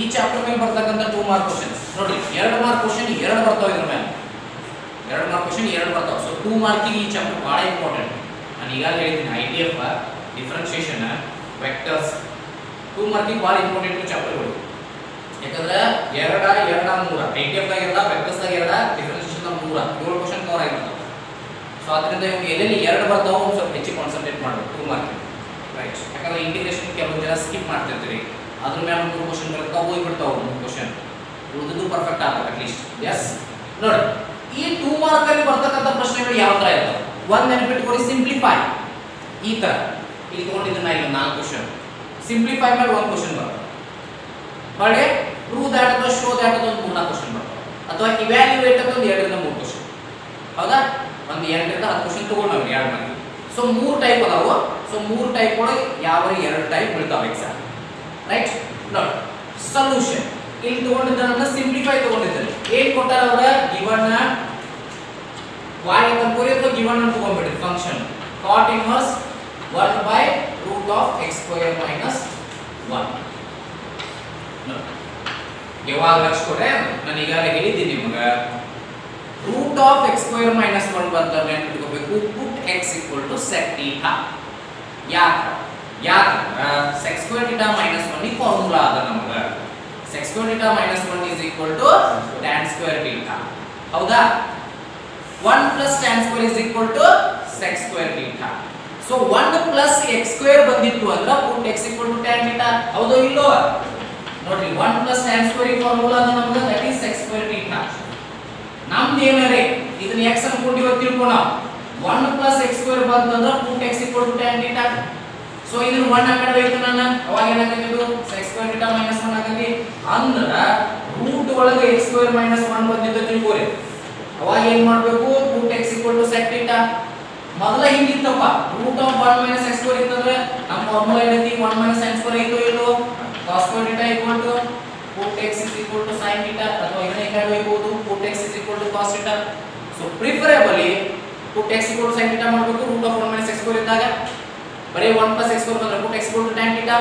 ಈ ಚಾಪ್ಟರ್ ಮೇಲೆ ಬರ್ತಕ್ಕಂಥ ಟೂ ಮಾರ್ಕ್ ಕ್ವಶನ್ ನೋಡಿ, ಎರಡು ಮಾರ್ಕ್ ಕ್ವಶನ್ ಎರಡು ಬರ್ತಾವೆ ಇದ್ರ ಮೇಲೆ. ಎರಡು ಮಾರ್ಕ್ ಕ್ವಶನ್ ಎರಡು ಬರ್ತಾವೆ. ಸೊ ಟೂ ಮಾರ್ಕಿಗೆ ಈ ಚಾಪ್ಟರ್ ಭಾಳ ಇಂಪಾರ್ಟೆಂಟ್ ನಾನು ಈಗಾಗಲೇ ಹೇಳಿದ್ದೀನಿ I T F differentiation vectors two ಮಾರ್ಕಿಗೆ ಭಾಳ ಇಂಪಾರ್ಟೆಂಟ್ ಚಾಪ್ಟರ್ಗಳು ಯಾಕಂದ್ರೆ ಎರಡ ಎರಡ, ಮೂರ. ಐ ಟಿ ಎಫ್ದಾಗ ಎರಡ ವೆಕ್ಟರ್ಸ್ದಾಗ ಎರಡ ಡಿಫ್ರೆನ್ಸಿಯೇಷನ್ ಮೂರ. ಏಳು ಕ್ವಶನ್ ಕವರ್ ಆಗಿರ್ತಾವೆ ಸೊ ಅದರಿಂದ ಇವಾಗ ಎಲ್ಲೆಲ್ಲಿ ಎರಡು ಬರ್ತಾವೆ ಸ್ವಲ್ಪ ಹೆಚ್ಚು ಕಾನ್ಸಂಟ್ರೇಟ್ ಮಾಡಬೇಕು ಟೂ ಮಾರ್ಕಿಂಗ್ ರೈಟ್ ಯಾಕಂದ್ರೆ ಇಂಟಿಗ್ರೇಷನ್ ಕೆಲವು ಜನ ಸ್ಕಿಪ್ ಮಾಡ್ತಿರ್ತೀರಿ. ಅದ್ರ ಮೇಲೆ ಮೂರು ಕ್ವಶನ್ ಬರ್ತಾವೆ ಹೋಗ್ಬಿಡ್ತಾವ ಮೂರು ಕ್ವಶನ್ ಉಳಿದಿದ್ದು ಪರ್ಫೆಕ್ಟ್ ಆಗಬೇಕು ಅಟ್ಲೀಸ್ಟ್ ಎಸ್ ನೋಡಿ, ಈ ಟೂ ಮಾರ್ಕ್ ಅಲ್ಲಿ ಬರ್ತಕ್ಕಂಥ ಪ್ರಶ್ನೆಗಳು ಯಾವ ತರ ಇರ್ತವೆ? ಒಂದ್ ನೆನಪಿಟ್ಕೊಳ್ಳಿ ಸಿಂಪ್ಲಿಫೈ ಈ ತರ. ಇಲ್ಲಿ ತಗೊಂಡಿದ್ದನ್ನ ಈಗ ನಾಲ್ಕು ಕ್ವಶನ್ ಸಿಂಪ್ಲಿಫೈ ಮೇಲೆ ಒಂದು ಕ್ವಶನ್ ಬರ್ತದೆ. ಹೊಳೆ ಪ್ರೂವ್ ದ್ಯಾಟ್ ಅಥವಾ ಶೋ ದಾಟ್ ಒಂದು ಮೂರ್ನಾಲ್ಕು ಕ್ವಶನ್ ಬರ್ತವೆ ಅಥವಾ ಇವ್ಯಾಲ್ಯೂಯೇಟ್ ಅಂತ ಒಂದು ಎರಡರಿಂದ ಮೂರು ಕ್ವಶನ್ ಹೌದಾ? ಒಂದು ಎರಡರಿಂದ ಹತ್ತು ಕ್ವಶನ್ ತಗೊಂಡು ಎರಡು ಮಂದಿ. ಸೊ ಮೂರು ಟೈಪ್ ಅದಾವು. ಸೊ ಮೂರು ಟೈಪ್ ಒಳಗೆ ಯಾವ ಎರಡು ಟೈಪ್ ಬೀಳ್ತಾವೆ ಎಕ್ಸಾಮ್ ರೈಟ್ ನೋಡಿ ಸೊಲ್ಯೂಷನ್ ಇಲ್ಲಿ ತಗೊಂಡಿದ್ದನ್ನ ಸಿಂಪ್ಲಿಫೈ ತಗೊಂಡಿದ್ದಾರೆ ಏನ್ ಕೊಟ್ಟಾರ ಅವ್ರ ಗಿವನ್ y ಅಂತ ಕೊರಿ ಅಥವಾ ಗಿವನ್ ಅಂತ ತಗೊಂಡ್ಬಿಡ್ರಿ function cot inverse 1 by root of x square minus 1 ನೋಡಿ ಯಾವಾಗ ಲಕ್ಷ ಕೊಡ್ರೆ ನಾನು ಈಗಾಗಲೇ ಹೇಳಿದ್ದೀನಿ ನಿಮ್ಗೆ root of x square minus one ಬಂತ ನೆನ್ಪಿಟ್ಕೋಬೇಕು put x equal to sec theta ಯಾಕೆ ಯಾಕಂದ್ರ sec square theta minus 1 ಈ ಫಾರ್ಮುಲಾ ಅದ ನಮಗ sec square theta minus 1 is equal to tan square theta ಹೌದಾ 1 plus tan square is equal to sec square theta so 1 plus x square ಬಂದಿತ್ತು ಅಂದ್ರೆ put x equal to tan theta ಹೌದೋ ಇಲ್ಲೋ ನೋಡ್ರಿ 1 plus tan square formula formula ಅದ that is sec square theta ನಮ್ದು ಏನರೆ ಇದನ್ನ x ಅನ್ಕೊಂಡಿವತ್ತು ತಿಳ್ಕೊ ನಾವು 1 plus x square ಬಂತಂದ್ರೆ put x equal to tan theta so ಇದನ್ನ 1 ಹಾಕಿದ್ರೆ ಆಯ್ತು ನಾನು ಅವಾಗ ಎಕ್ಸ್ ಸ್ಕ್ವೇರ್ x2 ಮೈನಸ್ 1 ಆಗತಿ. ಅಂದ್ರೆ ರೂಟ್ ಒಳಗೆ x2 1 ಬಂದಿದ್ದು ತಿಳ್ಕೊರಿ. ಅವಾಗ ಏನು ಮಾಡಬೇಕು? √x sec θ ಮೊದಲ ಹಿಂಗಿತ್ತಪ್ಪ. √1 x2 ಇತ್ತಂದ್ರೆ ನಮ್ಮ ಫಾರ್ಮುಲಾ ಏನೈತಿ? 1 sin2 ಇತ್ತು ಇಲ್ಲೋ? cos2 θ √x sin θ ಅಥವಾ ಇದನ್ನ ಹೇಗೆ ಹೇಳ್ಬಹುದು √x cos θ so preferably √x sin θ ಮಾಡಬೇಕು. √1 x2 ಇದ್ದಾಗ. ಬರೀ 1 plus x square ಬಂದ್ರೆ put x equal to tan theta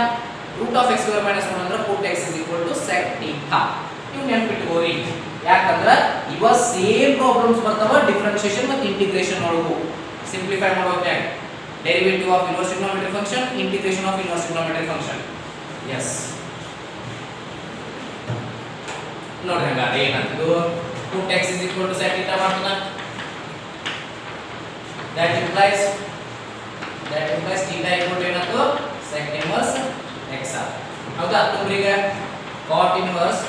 root of x square minus 1 ಅಂದ್ರೆ put x is equal to sec theta ಇವು ನೆನ್ಪಿಟ್ಕೋರಿ ಯಾಕಂದ್ರೆ ಇವ ಸೇಮ್ ಪ್ರಾಬ್ಲಮ್ಸ್ ಬರ್ತಾವ ಡಿಫರೆನ್ಷಿಯೇಷನ್ ಮತ್ತು ಇಂಟಿಗ್ರೇಷನ್ ಒಳಗು ಸಿಂಪ್ಲಿಫೈ ಮಾಡೋಕೆ derivative of inverse trigonometry function integration of inverse trigonometry function S ನೋಡ್ರಿ ಹಂಗಾರೆ ಏನಂತದ್ದು to x is equal to sec theta ಮಾಡ್ತದ that implies that implies theta equal to ಏನಂತು sec inverse x r ಹೌದಾ ತುಂಬ್ರಿ ಈಗ cot inverse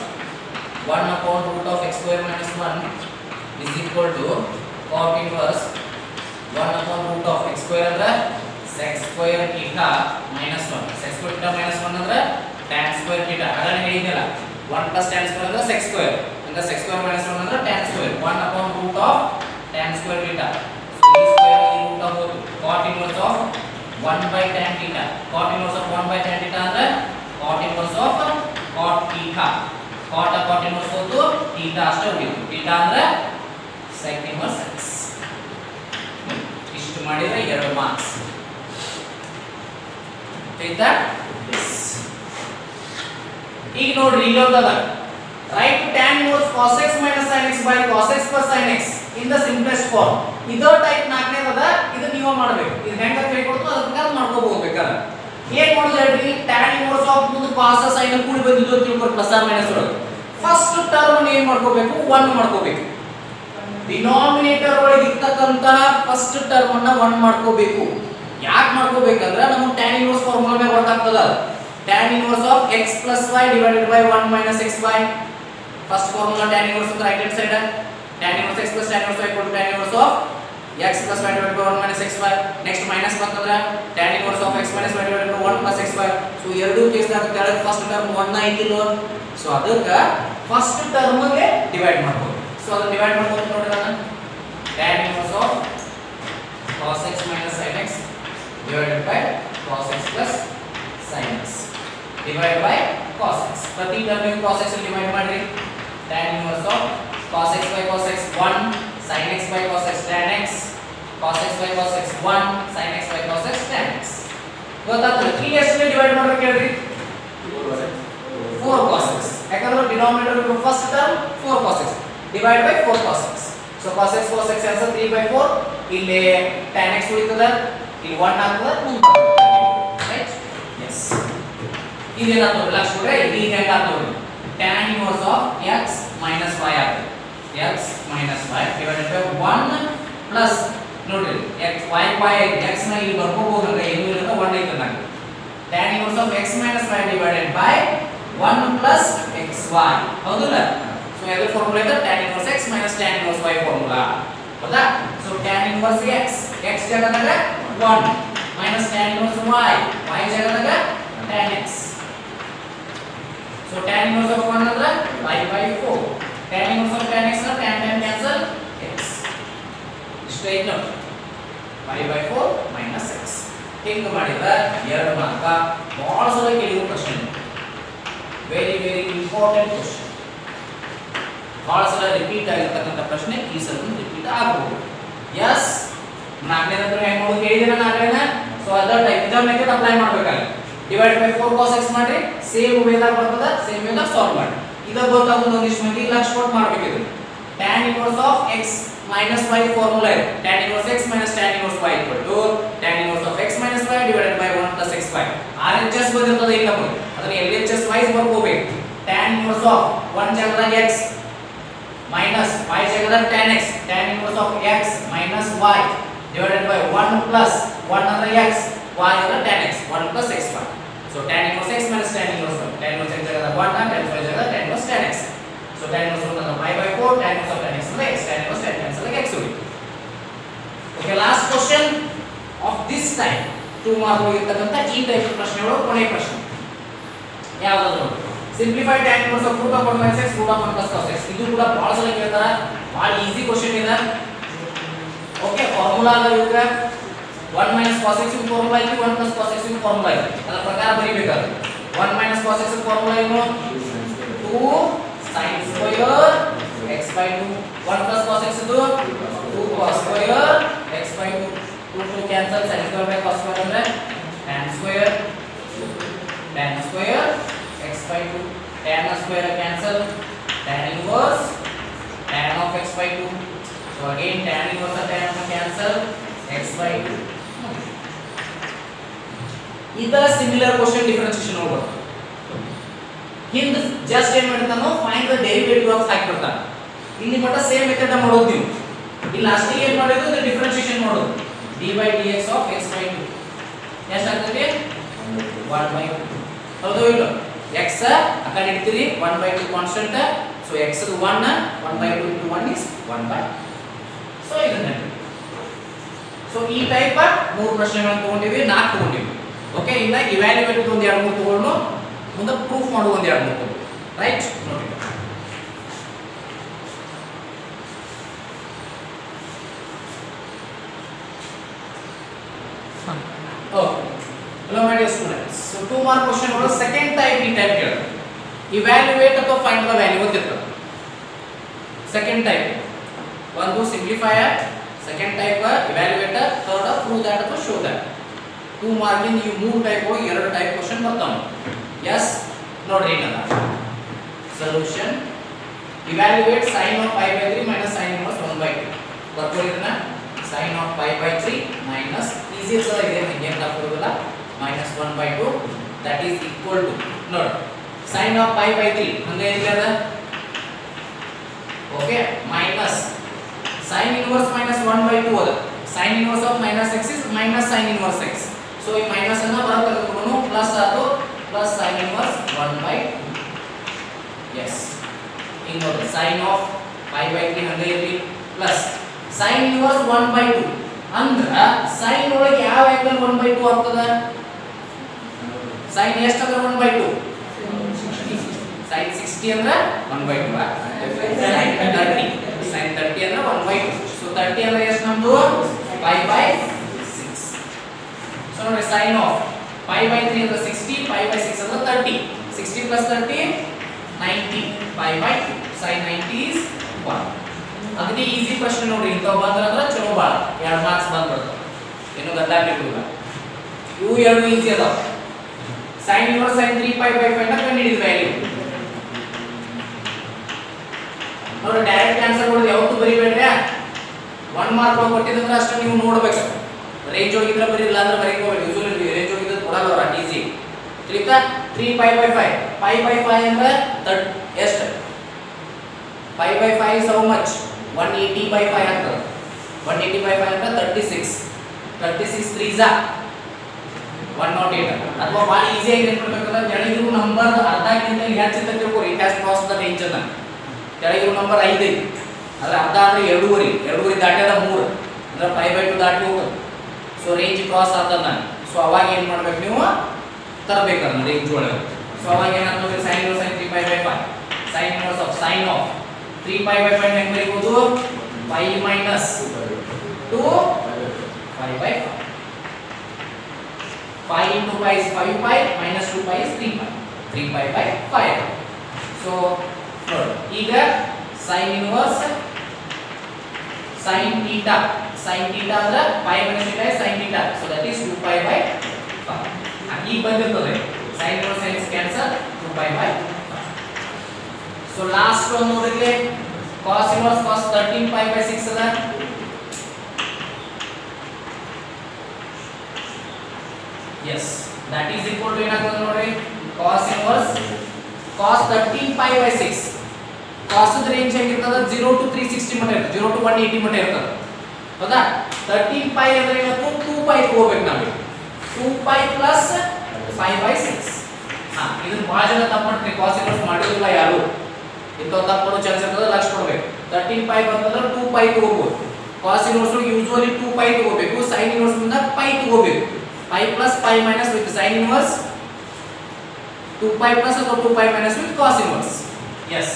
1 upon root of x square minus 1 is equal to cot inverse 1 upon root of x square ಅಂದ್ರೆ sec square theta minus 1 sec square theta minus 1 ಅಂದ್ರೆ tan square theta ಅದನ್ನ ಹೇಳಿದ್ನಲ್ಲ 1 plus tan square ಅಂದ್ರೆ sec square ಅಂದ್ರೆ sec square minus 1 ಅಂದ್ರೆ tan square 1 upon root of tan square theta so ಈ square ಈ root of ಹೋಯ್ತು cot inverse of 1 by tan theta cot inverse of 1 by tan theta ಅಂದ್ರೆ cot inverse of cot theta cot cot inverse ಹೋಯ್ತು theta ಅಷ್ಟೇ ಉಳಿತು theta ಅಂದ್ರೆ sec inverse x ಇಷ್ಟು ಮಾಡಿದ್ರೆ ಎರಡು ಮಾರ್ಕ್ಸ್ ಆಯ್ತಾ ಈಗ ನೋಡ್ರಿ ಇಲ್ಲೊಂದದ right tan inverse cos x minus sin x by cos x plus sin x in the simplest form ಇದೋ ಟೈಪ್ ನಾಲ್ಕನೇ ಅದ ಇದು ನೀವು ಮಾಡಬೇಕು. ಇದು ಹೆಂಗ ಹೇಳ್ಕೊಡ್ತು ಅದ್ರ ಪ್ರಕಾರ ಮಾಡ್ಕೋಬಹುದು ಬೇಕಾದ್ರೆ. ಏನ್ ಮಾಡೋದು ಹೇಳ್ರಿ? ಟ್ಯಾನ್ ಇನ್ವರ್ಸ್ ಆಫ್ ಮುಂದೆ cos sin ಕೂಡಿ ಬಂದಿದ್ದು ಅಂತ ತಿಳ್ಕೊಂಡು ಪ್ಲಸ್ ಆರ್ ಮೈನಸ್ ಒಳಗೆ. ಫಸ್ಟ್ ಟರ್ಮ್ ಏನ್ ಮಾಡ್ಕೋಬೇಕು? 1 ಮಾಡ್ಕೋಬೇಕು. ಡಿನಾಮಿನೇಟರ್ ಒಳಗೆ ಇರ್ತಕ್ಕಂತ ಫಸ್ಟ್ ಟರ್ಮ್ ಅನ್ನ 1 ಮಾಡ್ಕೋಬೇಕು. ಯಾಕೆ ಮಾಡ್ಕೋಬೇಕಂದ್ರೆ ನಮಗೆ ಟ್ಯಾನ್ ಇನ್ವರ್ಸ್ ಫಾರ್ಮುಲಾ ಮೇಲೆ ಆಗ್ತದ tan inverse of x y divided by 1 xy first formula tan inverse ಅಂತ right side tan inverse x tan inverse y equal to tan inverse of x y divided by 1 xy next minus ಬಂತಂದ್ರೆ tan inverse of x y divided by 1 xy so ಎರಡೂ ಕೇಸ್ನಾಗ ಕೆಳಗೆ first term 1 ಐತಿಲ್ಲ so ಅದಕ್ಕೆ first term ಗೆ divide ಮಾಡ್ಬೋದು so ಅದನ್ನ divide ಮಾಡ್ಬೋದು ನೋಡ್ರಿ ನಾನು tan inverse of cos x minus sin x divided by cos x plus sin x divided by cos x ಪ್ರತಿ ಟರ್ಮ್ ಗೆ cos x ಡಿವೈಡ್ ಮಾಡ್ರಿ tan inverse of cos x by cos x 1 sin x by cos x tan x cos x by cos x 1 sin x by cos x tan x ಗೊತ್ತಾಗ್ತದೆ 3 ಎಷ್ಟು divide ಮಾಡ್ಬೇಕು ಹೇಳ್ರಿ 4 cos x denominator ಇರುವ first term 4 cos x divide by 4 cos x so cos x cos x answer 3 by 4 ಇಲ್ಲಿ tan x ಉಳಿತದ ಇಲ್ಲಿ 1 ಆಗ್ತದ ಮುಂದೆ ರೈಟ್ ಎಸ್ ಇದೇನಾಗ್ತದೆ ನೋಡಿ ಲಕ್ಷ ಕೊಡ್ರೆ ಇದು ಹೆಂಗ ಆಗ್ತದೆ tan inverse of x minus y ಆಗ್ತದೆ x minus y divided by 1 plus ನೋಡ್ರಿ x y y x ನ ಇಲ್ಲಿ ಬರ್ಕೋಬಹುದು ಅಂದ್ರೆ ಏನು ಇರುತ್ತೆ 1 ಐತೆ ನಂಗೆ tan inverse of x minus y divided by 1 plus xy ಹೌದಲ್ಲ ಸೊ ಎದ್ರ ಫಾರ್ಮುಲಾ ಇದೆ tan inverse x minus tan inverse y formula ಹೌದಾ so tan inverse x x ಜಾಗದಾಗ 1 minus tan inverse y y ಜಾಗದಾಗ tan x so tan inverse of 1 ಅಂದ್ರೆ y by 4 tan inverse tan x na tan tan cancel x straight up. Y by 4 minus x ಹಿಂಗೆ ಮಾಡಿದ್ರೆ ಎರಡು mark ಬಹಳ ಸಲ ಕೇಳಿದ ಪ್ರಶ್ನೆ ವೆರಿ ವೆರಿ ಇಂಪಾರ್ಟೆಂಟ್ ಕ್ವಶನ್ ಬಹಳ ಸಲ ರಿಪೀಟ್ ಆಗಿರ್ತಕ್ಕಂಥ ಪ್ರಶ್ನೆ ಈ ಸಲ ರಿಪೀಟ್ ಆಗಬಹುದು ಎಸ್ ನಾಲ್ಕನೇ ನಂತರ ಹೆಂಗ್ ಮಾಡೋದು ಹೇಳಿದಿರ ನಾಲ್ಕನೇ ಸೊ ಅದರ ಟೈಪ್ ಇದರ ಮೆಥಡ್ ಅಪ್ಲೈ ಮಾಡ್ಬೇಕಾದ್ರೆ ಡಿವೈಡ್ ಬೈ 4 cos x ಮಾಡ್ರಿ. ಸೇಮ್ ವೇದಾಗ ಬರ್ತದ ಸೇಮ್ ವೇದಾಗ ಸಾಲ್ವ್ ಮಾಡಿ ಇದ ಗೊತ್ತಾಗೋದು ಒಂದಿಷ್ಟು ಮಂದಿ ಲಕ್ಷ ಕೊಟ್ಟು ಮಾಡ್ಬೇಕು ಇದು tan inverse of x minus y formula ಇದೆ tan inverse x minus tan inverse y equal to tan inverse of x minus y divided by 1 plus xy RHS ಬಂದಿರ್ತದೆ ಇಲ್ಲ ನಮಗೆ ಅದನ್ನ LHS wise ಬರ್ಕೋಬೇಕು tan inverse of 1 ಜಾಗದಾಗ x minus y ಜಾಗದಾಗ tan x tan inverse of x minus y divided by 1 plus 1 ಅಂದ್ರೆ x y ಅಂದ್ರೆ tan x 1 plus xy so tan inverse x minus tan inverse y tan inverse x ಜಾಗದಾಗ 1 tan inverse y ಜಾಗದಾಗ tan inverse tan x so tan inverse ಅಂದ್ರೆ y by 4 tan inverse of tan x ಅಂದ್ರೆ x tan inverse tan cancel ಆಗಿ x ಉಳಿತು okay last question of this type two mark ಹೋಗಿರ್ತಕ್ಕಂಥ ಈ type ಪ್ರಶ್ನೆಗಳು ಕೊನೆಯ ಪ್ರಶ್ನೆ ಯಾವ್ದಾದ್ರು ನೋಡಿ simplified tan inverse of root of 1 minus x root of 1 plus cos x ಇದು ಕೂಡ ಬಹಳ ಸಲ ಕೇಳ್ತಾರ ಬಹಳ ಈಸಿ ಕ್ವಶನ್ ಇದೆ ಓಕೆ ಫಾರ್ಮುಲಾ ಅದ ಇವಾಗ 1 minus cos x in formula ಐತಿ 1 plus cos x in formula ಐತಿ ಅದರ ಪ್ರಕಾರ ಬರಿಬೇಕಾದ್ರೆ 1 minus cos x in formula ಏನು 2 sin square x by 2 1 plus cos x दो 2 cos square x by 2 2 to cancel sin square by cos square and tan square tan square x by 2 tan square cancel tan inverse tan of x by 2 so again tan inverse और tan हमने cancel x by 2 इधर similar question differentiation होगा Hind just ಏನ್ ಮಾಡ್ತಾನೋ find the derivative of ಹಾಕ್ಬಿಡ್ತಾನೆ ಇಲ್ಲಿ ಮಟ್ಟ same method ಮಾಡೋದು ನೀವು. ಇಲ್ಲಿ ಲಾಸ್ಟಿಗೆ ಏನ್ ಮಾಡೋದು ಡಿಫರೆನ್ಸಿಯೇಷನ್ ಮಾಡೋದು. D by d x of x by two ಎಷ್ಟಾಗ್ತದೆ ಒನ್ ಬೈ ಹೌದು ಇಲ್ಲ ಎಕ್ಸ್ ಆ ಕಡೆ ಇಡ್ತೀರಿ one by two constant so x one one by two into one is one by so ಇದನ್ನ. ಸೊ ಈ ಟೈಪ್ ಮೂರು ಪ್ರಶ್ನೆಗಳನ್ನು ತಗೊಂಡಿವಿ, ನಾಲ್ಕು ತಗೊಂಡಿವಿ. ಓಕೆ ಇನ್ನ ಇವ್ಯಾಲ್ಯೂಯೇಟ್ ಒಂದು ಎರಡು ಮೂರು ತಗೊಂಡು ಮುಂದೆ ಪ್ರೂಫ್ ಮಾಡುವ ಒಂದು ಎರಡು ಮೂರು ತಗೊಂಡು ರೈಟ್ ನೋಡಿ okay hello my dear students so two mark question ಒಳಗೆ ಸೆಕೆಂಡ್ ಟೈಪ್ ಈ ಟೈಪ್ ಕೇಳಿದ್ರೆ ಇವ್ಯಾಲ್ಯೂಯೇಟ್ ಅಥವಾ ಫೈಂಡ್ ದ ವ್ಯಾಲ್ಯೂ ಅಂತ ಇರ್ತದೆ ಸೆಕೆಂಡ್ ಟೈಪ್ ಒಂದು simplifier second type evaluator third prove that ಅಥವಾ ಶೋ ದ್ಯಾಟ್ ಟೂ ಮಾರ್ಕಿಂದ ಈ ಮೂರು ಟೈಪ್ ಎರಡು ಟೈಪ್ ಕ್ವಶನ್ ಬರ್ತಾವೆ ಎಸ್ ನೋಡ್ರಿ ಏನದ solution. Evaluate sin of pi by 3 minus sin inverse 1 by 2. ಬರ್ಕೊಂಡಿರೋಣ sin of pi by 3 minus easy ಸಲ ಇದೆ ಹೀಗೆ ತಪ್ಪಿರೋದಿಲ್ಲ minus 1 by 2 that is equal to ನೋಡಿ sin of pi by 3 ಅಂದ್ರೆ ಏನಿದೆ ಅದ okay minus sin inverse minus 1 by 2 ಅದ sin inverse of minus x is minus sin inverse x so ಈ minus ಅನ್ನು ಬರ ತೆಗೆದುಕೊಂಡು ಪ್ಲಸ್ ಅದು plus sin inverse 1 by 2 Yes. in the Sine of pi by 3 ಹಂಗೆ ಇರಲಿ plus sin inverse 1 by 2 ಅಂದ್ರ sin ಒಳಗೆ yav angle 1 by 2 ಆಗ್ತದ sin yes ಅದ 1 by 2 sin 60 ಅಂದ್ರ 1 by 2 sin 30 sin 30 ಅಂದ್ರ 1 by 2 so 30 ಅಂದ್ರ ಎಷ್ಟು ನಮ್ದು pi by 6 so ನೋಡಿ sin of pi by 3 ಅಂದ್ರ 60 pi by 6 ಅಂದ್ರ 30 60 plus 30 90 pi by sin 90 is 1 ಅಗದಿ ಈಸಿ ಕ್ವೆಶ್ಚನ್ ನೋಡಿ, ಇಂಥವ್ ಬಂದ್ರ ಅಂದ್ರೆ ಚಲೋ ಬಾಳ. 2 ಮಾರ್ಕ್ಸ್ ಬಂದ್ಬಿಡ್ತಾವ ಏನು ಗದ್ದಾಗ್ಲಿಕ್ಕಿಲ್ಲ. ಇವು ಎರಡು ಈಸಿ ಅದಾವ. Sine inverse sine three pi five ಫೈವ್ನ ಕಂಡುಹಿಡಿದ ವ್ಯಾಲ್ಯೂ ಅವರು ಡೈರೆಕ್ಟ್ ಆನ್ಸರ್ ಕೊಡೋದು ಯಾವತ್ತೂ ಬರಿಬೇಡ್ರಿ. ಒನ್ ಮಾರ್ಕ್ ಕೊಟ್ಟಿದ್ರೆ ಅಷ್ಟೇ ನೀವು ನೋಡ್ಬೇಕು. ರೇಂಜ್ ಹೋಗಿದ್ರೆ ಬರೀ ಇಲ್ಲ ಅಂದ್ರೆ ಬರೀ ಬರೀಕೋಬೇಡಿ ಯೂಶುವಲಿ ರೇಂಜ್ ಹೋಗಿದ್ರೆ ಕೊಡಲ್ಲ ಅವ್ರು ಅಟ್ ಈಸಿ ತಿಳಿತಾ three five by five five by five ಅಂದ್ರೆ ತರ್ಟ್ ಎಷ್ಟು five by five is how much one eighty by five ಆಗ್ತದೆ ಒನ್ ಏಯ್ಟಿ ಬೈ ಫೈವ್ ಅಂದ್ರೆ ತರ್ಟಿ ಸಿಕ್ಸ್ ತರ್ಟಿ ಸಿಕ್ಸ್ ತ್ರೀಸಾ ಒನ್ ನಾಟ್ ಏಟ್ ಅಥವಾ ಭಾಳ ಈಸಿಯಾಗಿ ನೆನ್ಪಿಡ್ಬೇಕಂದ್ರೆ ಕೆಳಗಿರೋ ನಂಬರ್ ಅರ್ಧಕ್ಕಿಂತ ಹೆಚ್ಚಿಂತ ತಿಳ್ಕೊರಿ. It has cross the range ಅನ್ನ ಕೆಳಗಿರು ನಂಬರ್ ಐದು ಐತಿ ಅದ್ರ ಅರ್ಧ ಅಂದ್ರೆ ಎರಡೂವರೆ. ಎರಡೂವರೆ ದಾಟ್ಯದ ಮೂರು. ಅಂದ್ರೆ ಫೈವ್ ಬೈ ಟು ದಾಟಿ ಹೋಗ್ತದೆ ಸೊ ರೇಂಜ್ ಕ್ರಾಸ್ ಆತದ ಸೊ ಅವಾಗ ಏನು ಮಾಡ್ಬೇಕು ನೀವು? ತರಬೇಕನ್ನ ರೇಂಜ್ ಒಳಗೆ ಸೊ ಅವಾಗ ಏನಾಗ್ತದೆ sine sine three five by five sine inverse of sine of three five by five ಹೆಂಗೆ ಬರೀಬೋದು five minus two five by five 5 into pi is 5 pi minus 2 pi is 3 pi 3 pi by 5 so ನೋಡಿ ಈಗ sin inverse sin theta sin theta ಅಂದ್ರೆ pi minus theta is sin theta so that is 2 pi by 5 ಈಗ ಬಂದಿರ್ತದೆ sin inverse sin cancel 2 pi by 5 so last one ನೋಡಿದ್ರೆ cos inverse cos 13 pi by 6 ಅದ yes that is equal to ಏನಾಗ್ತದೆ ನೋಡಿ cos inverse cos 13 pi by 6 cos the range ಹೆಂಗಿರ್ತದ 0 to 360 ಮಟ ಇರ್ತದೆ 0 to 180 ಮಟ ಇರ್ತದೆ ಹೌದಾ 13 pi ಅಂದ್ರೆ ಏನಂತ 2 pi ತಗೋಬೇಕು ನಾವು 2 pi plus 5 by 6 ಹಾ ಇದನ್ನ ಬಹಳ ಜನ ತಪ್ಪು ಮಾಡ್ತಾರೆ cos inverse ಮಾಡಿರಲಿಲ್ಲ ಯಾರು ಇಂಥ ತಪ್ಪು ಮಾಡೋ ಚಾನ್ಸ್ ಇರ್ತದೆ ಲಕ್ಷ ಕೊಡಬೇಕು 13 pi ಬಂತಂದ್ರೆ 2 pi ತಗೋಬಹುದು cos inverse ಯೂಶುವಲಿ 2 pi ತಗೋಬೇಕು sin inverse ಮುಂದ pi ತಗೋಬೇಕು pi plus pi minus with sin inverse 2 pi plus ಅಥವಾ 2 pi minus with cos inverse yes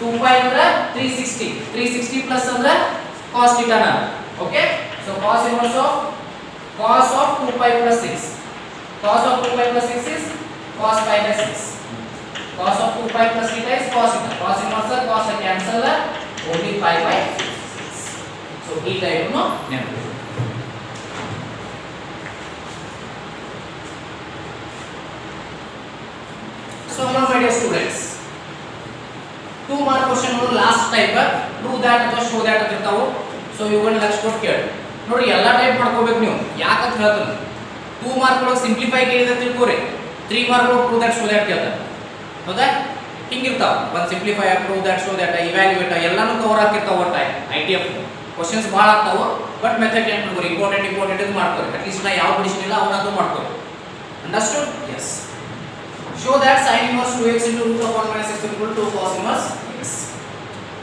2 pi ಅಂದ್ರೆ 360 360 plus ಅಂದ್ರೆ cos theta ನ okay so cos inverse of cos of 2 pi plus 6 cos of 2 pi plus 6 is cos pi by 6 cos of 2 pi plus theta is cos theta cos inverse cos cancel only pi by 6 so ಈ type ನು ನೆನಪು So now my dear students, two mark question ಗಳು last type prove that ಅಥವಾ show that ಅಂತ ಇರ್ತಾವು so ಇವುಗಳನ್ನ ಲಕ್ಷ ಕೊಟ್ಟು ಕೇಳಿ ನೋಡಿ ಎಲ್ಲಾ ಟೈಪ್ ಮಾಡ್ಕೋಬೇಕು ನೀವು ಯಾಕಂತ ಹೇಳ್ತೀನಿ ಟೂ ಮಾರ್ಕ್ ಒಳಗೆ ಸಿಂಪ್ಲಿಫೈ ಕೇಳಿದ್ರೆ ತಿಳ್ಕೊರಿ. ತ್ರೀ ಮಾರ್ಕ್ ಒಳಗೆ prove ದಟ್ ಶೋ ದಟ್ ಕೇಳ್ತಾರೆ. ಹೌದಾ? ಹಿಂಗಿರ್ತಾವ. ಒಂದು simplify prove that show that evaluate ಎಲ್ಲಾನು ಕವರ್ ಆಗ್ತಿರ್ತಾವ ಒಟ್ಟ ಐ ಟಿ ಎಫ್ ಕ್ವಶನ್ಸ್ ಭಾಳ ಆಗ್ತಾವ ಬಟ್ ಮೆಥಡ್ ಏನು ಮಾಡ್ಕೊರಿ. ಇಂಪಾರ್ಟೆಂಟ್ ಇಂಪಾರ್ಟೆಂಟ್ ಇದು ಮಾಡ್ಕೊರಿ. ಅಟ್ಲೀಸ್ಟ್ ನಾ ಯಾವ ಬಿಡಿಸಿಲ್ಲ ಅವನದು ಮಾಡ್ಕೊರಿ. Understood as show that sine inverse 2x into root of 1 minus x x equal to cos inverse x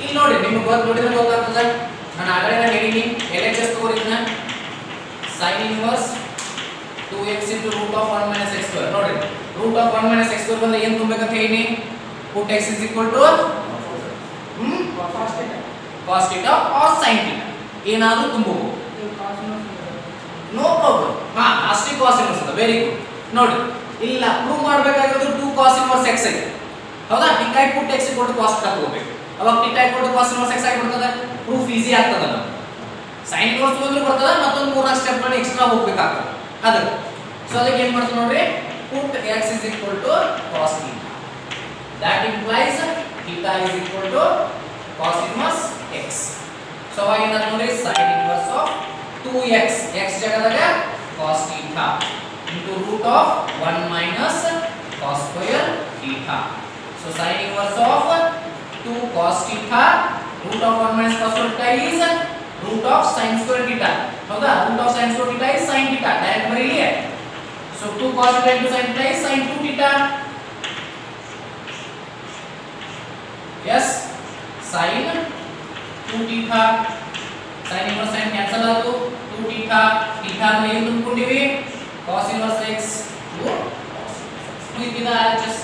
ಇಲ್ಲಿ ನೋಡಿ, ನಿಮಗೆ ಗೊತ್ತು ನೋಡಿದ್ರೆ ಗೊತ್ತಾಗ್ತದೆ. ನಾನು ಆಗಲೇ ಹೇಳಿದ್ದೀನಿ ಎಲ್ ಎಚ್ ಎಸ್ ತಗೋರಿದ್ನ sin two x into root of one minus ನೋಡಿ root of one minus x ಏನು ಬಂದ್ರೆ ಏನು ತುಂಬಬೇಕಂತ ಹೇಳಿ? Put x is equal to cos theta or sine theta ಏನಾದರೂ ತುಂಬಬಹುದು ನೋ ಪ್ರಾಬ್ಲಮ್ ಹಾ ಅಷ್ಟೇ ಕಾಸ್ ಇನ್ವರ್ಸ್ ಅದ. ನೋಡಿ ಇಲ್ಲ ಪ್ರೂವ್ ಮಾಡಬೇಕಾಗಿರೋದು ಟು ಕಾಸ್ ಇನ್ವರ್ಸ್ ಎಕ್ಸ್ ಐತೆ. ಹೌದಾ? Theta put x equal to cos ಅವಾಗ theta equal to cos inverse x ಆಗಿಬಿಡ್ತದೆ. ಪ್ರೂಫ್ ಈಸಿ ಆಗ್ತದೆ ನಾವು ಸೈನ್ ಇನ್ವರ್ಸ್ ಬಂದರೂ ಬರ್ತದೆ ಮತ್ತೊಂದು ಮೂರ್ನಾಲ್ಕು ಸ್ಟೆಪ್ಗಳನ್ನ ಎಕ್ಸ್ಟ್ರಾ ಹೋಗ್ಬೇಕಾಗ್ತದೆ. ಅದು ಸೊ ಅದಕ್ಕೆ ಏನು ಮಾಡ್ತೀವಿ ನೋಡ್ರಿ put x is equal to cos theta that implies theta is equal to cos inverse x so ಅವಾಗ ಏನಾದ್ರು ನೋಡಿ sin inverse of 2x x ಜಾಗದಾಗ cos theta into root of 1 minus cos square theta so sin inverse of 2 cos theta root of 1 minus cos square theta is root of sin square theta ಹೌದಾ root of sin square theta is sin theta direct Bareilly so 2 cos theta into sin theta is sin 2 theta yes sin 2 theta sin inverse sin cancel ಆಯ್ತು 2 theta theta ಅನ್ನು ಏನು ತುಂಬಿಕೊಂಡಿವಿ cos inverse x to cos ಮುಗಿದ RHS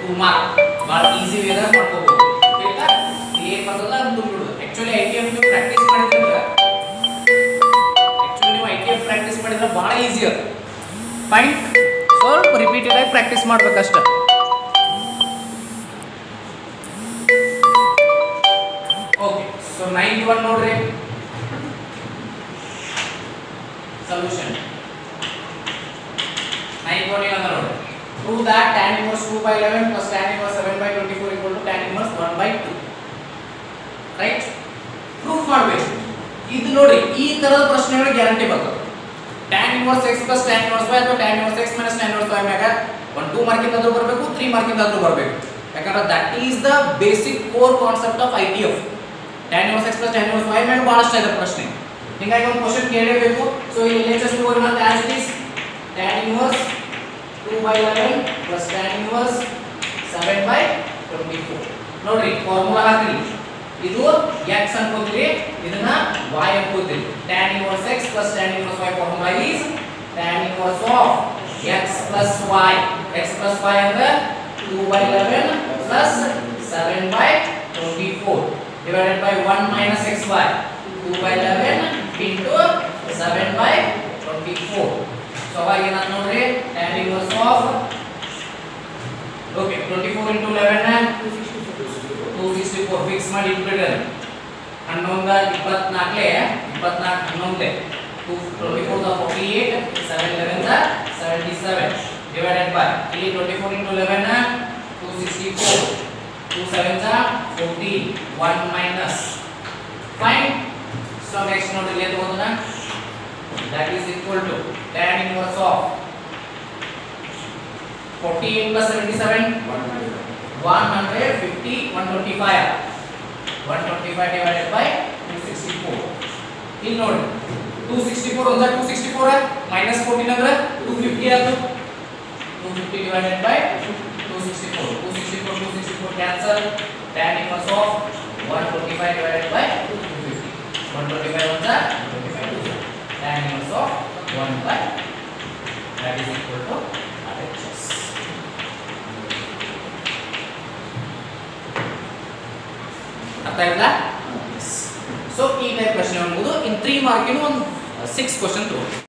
to mark ಭಾಳ easy ವೇದಾಗ ಮಾಡ್ಕೋಬಹುದು ಆಯ್ತಾ ಏನ್ ಬರ್ತದ ಅಂತ ತುಂಬಿಡುದು ಆಕ್ಚುಲಿ ಐ ಟಿ ಎಫ್ ನೀವು ಪ್ರಾಕ್ಟೀಸ್ ಮಾಡಿದ್ರೆ ಆಕ್ಚುಲಿ ನೀವು ಐ ಟಿ ಎಫ್ ಪ್ರಾಕ್ಟೀಸ್ ಮಾಡಿದ್ರೆ ಭಾಳ ಈಸಿ ಅದು ಫೈನ್ ಸ್ವಲ್ಪ ರಿಪೀಟೆಡ್ ಆಗಿ ಪ್ರಾಕ್ಟೀಸ್ ಮಾಡ್ಬೇಕಷ್ಟೆ ಓಕೆ ಸೊ ನೈನ್ತ್ ಒನ್ ನೋಡ್ರಿ ಸೊಲ್ಯೂಷನ್ ನೈನ್ತ್ ಒನ್ ಏನದ ನೋಡ್ರಿ prove that tan inverse 2 by 11 plus tan inverse ಇದು ನೋಡ್ರಿ ಈ ತರದ ಪ್ರಶ್ನೆಗಳು ಗ್ಯಾರಂಟಿ ಬರ್ತವೆ tan inverse x plus tan inverse y ಅಥವಾ tan inverse x minus tan inverse y ಮ್ಯಾಗ ಒಂದು 2 ಮಾರ್ಕಿಂದ ಆದ್ರೂ ಬರಬೇಕು 3 ಮಾರ್ಕಿಂದ ಆದ್ರೂ ಬರಬೇಕು. ಯಾಕಂದ್ರೆ that is the basic core concept of I T F tan inverse x plus tan inverse y ಮ್ಯಾಗ ಬಹಳಷ್ಟು ಇದೆ ಪ್ರಶ್ನೆ. ಹಿಂಗಾಗಿ ಒಂದು ಕ್ವಶನ್ ಕೇಳಲೇಬೇಕು ಸೊ ಇಲ್ಲಿ ಲೇಟೆಸ್ಟ್ ಓವರ್ ಮತ್ತೆ as it is tan inverse 2 by 11 plus tan inverse 7 by 24 ನೋಡ್ರಿ ಫಾರ್ಮುಲಾ ಹಾಕ್ರಿ. ಇದು x ಅನ್ಕೋತೀರಿ ಇದನ್ನ y ಅನ್ಕೋತೀರಿ tan inverse x plus tan inverse y formula is tan inverse of x plus y x plus y ಅಂದ್ರೆ 2 by 11 plus 7 by 24 divided by 1 minus xy 2 by 11 into 7 by 24 so ಅವಾಗ ಏನಾಯ್ತು ನೋಡ್ರಿ tan inverse of okay 24 into 11 264 fix ಮಾಡಿ ಇಟ್ಬಿಡ್ರಿ ಹನ್ನೊಂದ ಇಪ್ಪತ್ನಾಲ್ಕಲೆ ಇಪ್ಪತ್ನಾಲ್ಕು ಹನ್ನೊಂದೇ two twenty four forty eight seven eleven seventy seven divided by ಇಲ್ಲಿ twenty four into eleven two sixty four two seven forty one minus fine so next ನೋಡಿ ಇಲ್ಲಿ ತಗೋದನ that is equal to tan inverse of 48 plus 77 150, 125. 125 divided by 264. In note 264 उनका 264 है minus 14 लग रहा है 250 है तो 250 divided by 264. 264 264 cancel tan inverse of 125 divided by 250. 125 उनका 25 tan inverse of 1 by that is equal to ಅರ್ಥ ಆಯ್ತಾ ಸೊ ಈ ಟೈಪ್ ಪ್ರಶ್ನೆ ಎಂಬುದು ಇನ್ ತ್ರೀ ಮಾರ್ಕಿನ ಒಂದು ಸಿಕ್ಸ್ ಕ್ವಶನ್ ತಗೊಂಡು